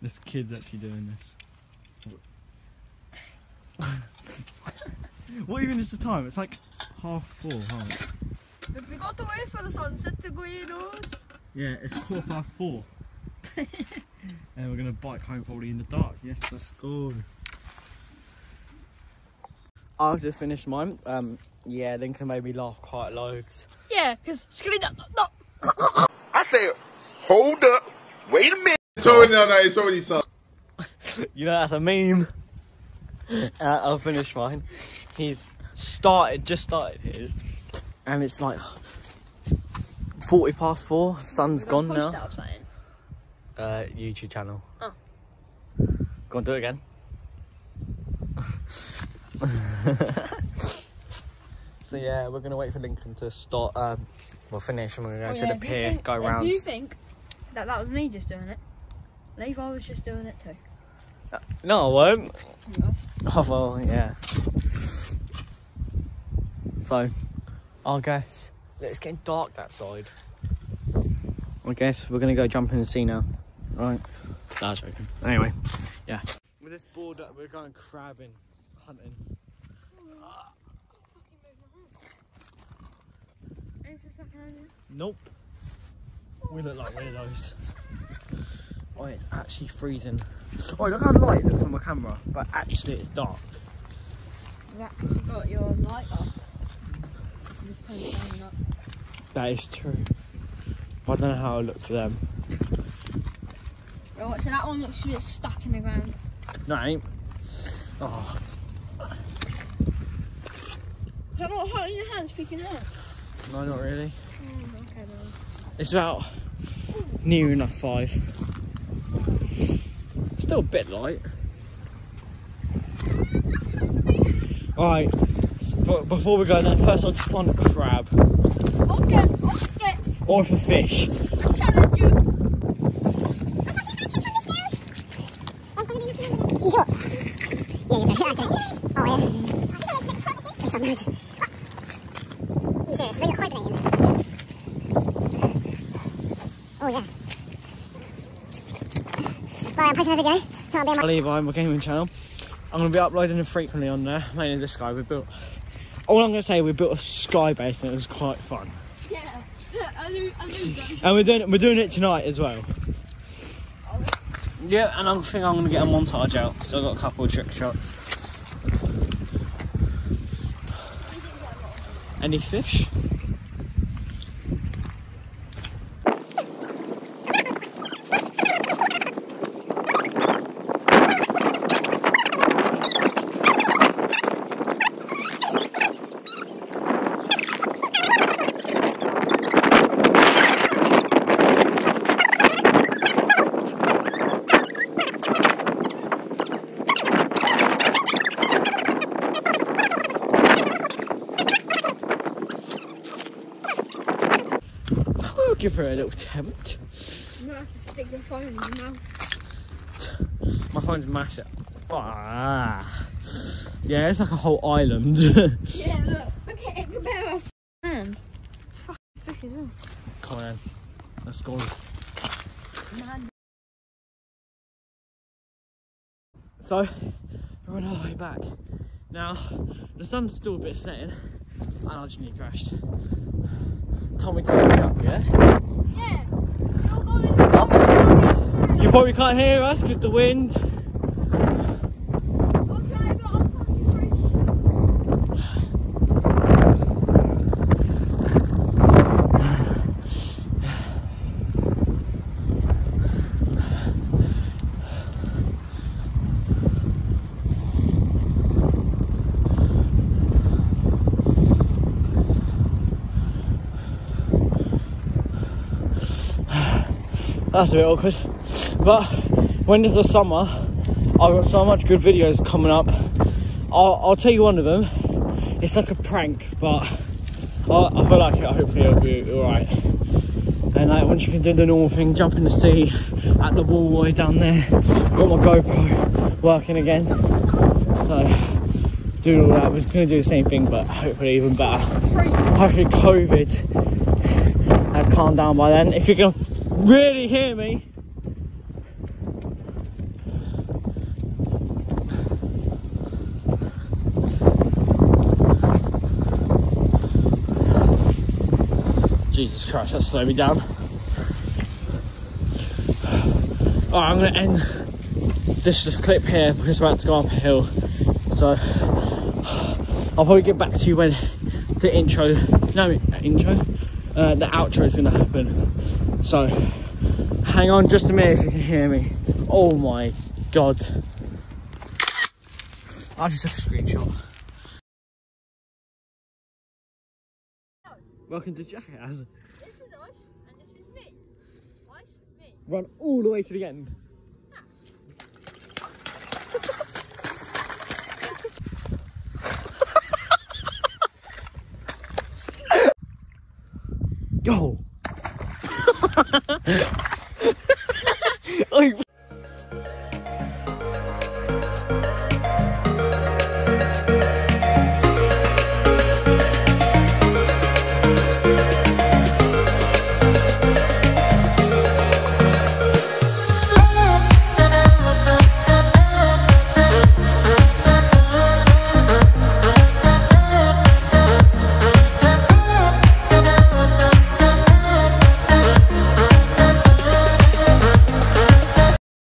This kid's actually doing this. what even is the time? It's like half four, huh? We got to wait for the sunset to go in Yeah, it's quarter past four. and we're gonna bike home probably in the dark. Yes, let's go. I've just finished mine. Um, yeah, Lincoln made me laugh quite loads. Yeah, because screen up. No. I said, hold up, wait a minute. It's already no, no, it's already so. You know that's a meme. Uh, I'll finish mine. He's started, just started his, and it's like forty past four. Sun's gone now. that or something. Uh, YouTube channel. Oh. Go on, do it again. so yeah, we're gonna wait for Lincoln to start. Um, we'll finish and we're gonna go Oh, to yeah, the pier, think- go If round. you think that that was me just doing it, Levi was just doing it too. No, I won't. Yeah. Oh well, yeah. So, I guess it's getting dark that side. I guess we're gonna go jump in the sea now. Right? That's okay. Anyway, yeah. With this board, up, we're going crabbing, hunting. Nope. We look like weirdos. Oh, it's actually freezing. Oh, look how light it looks on my camera, but actually it's dark. You've actually got your light up. Just turn it down up. That is true. I don't know how I look for them. Oh, so that one looks a bit stuck in the ground. No, it ain't. Oh, Is that not hurting your hands picking it up? no, not really. Oh, okay, then. It's about near enough five. Still a bit light. Alright, but before we go then, first I want to find a crab Okay, okay. or if a fish. I challenge you. You sure? Yeah, you're sure. Oh, yeah. There's some nice. You serious? They got hibernate Oh, yeah. Right, I'm posting a video. So I'll be on my... Levi, my gaming channel. I'm going to be uploading them frequently on there, mainly this guy. We built. All I'm going to say, we built a sky base and it was quite fun. Yeah. Yeah, I knew, I knew that. And we're doing we're doing it tonight as well. Yeah, and I think I'm gonna get a montage out. So I've got a couple of trick shots. Any fish? We'll give her a little tempt. You might have to stick your phone in your mouth. My phone's massive. Ah. Yeah, it's like a whole island. Yeah, look. Look at it compare our hand. It's fucking fish as well. Come on, then. let's go. Man. So, we're on our way back. Now, the sun's still a bit setting, and I just nearly crashed. Told me to hurry up, yeah? Yeah. You're going to You probably can't hear us because the wind. That's a bit awkward. But when there's the summer, I've got so much good videos coming up. I'll, I'll tell you one of them. It's like a prank, but I, I feel like it, hopefully it'll be alright. And like once you can do the normal thing, jump in the sea at the wall way down there. Got my GoPro working again. So do all that. I was gonna do the same thing, but hopefully even better. Hopefully COVID has calmed down by then. If you can really hear me. Jesus Christ, that slowed me down. Alright, I'm gonna end this clip here because we're about to go uphill. So I'll probably get back to you when the intro, no intro, uh, the outro is gonna happen. So hang on just a minute if you can hear me. Oh my god. I just took a screenshot. Welcome to Jackass. This is us and this is me. Us, me. Run all the way to the end. Ah. Go! like,